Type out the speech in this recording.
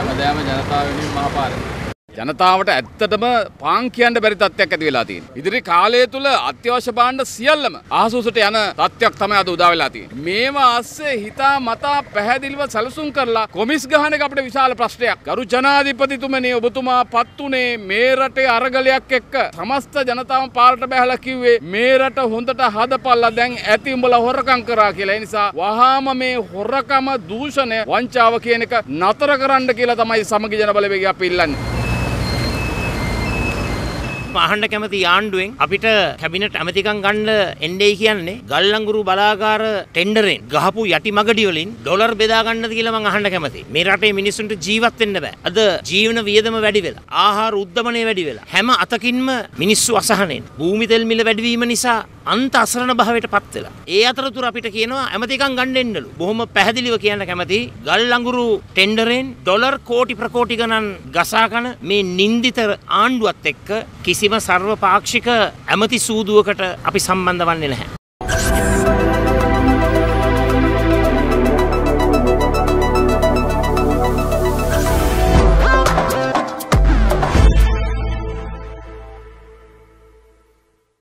යමදෑම ජනතාව වෙනින් මහපාරේ. ජනතාවට ඇත්තටම පාන් කියන්න බැරි තත්ත්වයක් ඇති වෙලා තියෙනවා. ඉදිරි කාලය තුල අත්‍යවශ්‍ය භාණ්ඩ සියල්ලම ආසූසට යන තත්ත්වයක් තමයි අද උදා වෙලා තියෙන්නේ. මේවා අස්සේ හිතා මතා පැහැදිලිව සැලසුම් කරලා කොමිස් ගහන එක අපිට විශාල ප්‍රශ්නයක්. ගරු ජනාධිපතිතුමනි ඔබතුමා පත් උනේ මේ රටේ අරගලයක් එක්ක සමස්ත ජනතාව පාරට බැහැලා කිව්වේ මේ රට හොඳට හදපල්ලා දැන් ඇති උඹලා හොරකම් කරා කියලා. ඒ නිසා වහාම මේ හොරකම දූෂණය වංචාව කියන එක නතර කරන්න කියලා තමයි සමගි ජන බලවේගය අපි ඉල්ලන්නේ. අහන්න කැමති ආණ්ඩුවෙන් අපිට කැබිනට් ඇමතිකම් ගන්න එන්නේ කියන්නේ ගල්ලංගුරු බලාගාර ටෙන්ඩරෙන් ගහපු යටි මගඩි වලින් ඩොලර් බෙදා ගන්නද කියලා මම අහන්න කැමතියි. මේ රටේ මිනිස්සුන්ට ජීවත් වෙන්න බෑ. අද ජීවන වියදම වැඩි වෙලා, ආහාර උද්දමනය වැඩි වෙලා, හැම අතකින්ම මිනිස්සු අසහනෙන්. භූමි තෙල් මිල වැඩිවීම නිසා අන්ත අසරණ භාවයට පත් වෙලා. ඒ අතරතුර අපිට කියනවා ඇමතිකම් ගන්න එන්නලු. බොහොම පැහැදිලිව කියන්න කැමති ගල්ලංගුරු ටෙන්ඩරෙන් ඩොලර් කෝටි ප්‍රකෝටි ගණන් ගසා කන මේ නින්දිත ආණ්ඩුවත් එක්ක කිසිම සර්ව පාක්ෂික ඇමති සූදුවකට අපි සම්බන්ධ වන්නේ නැහැ.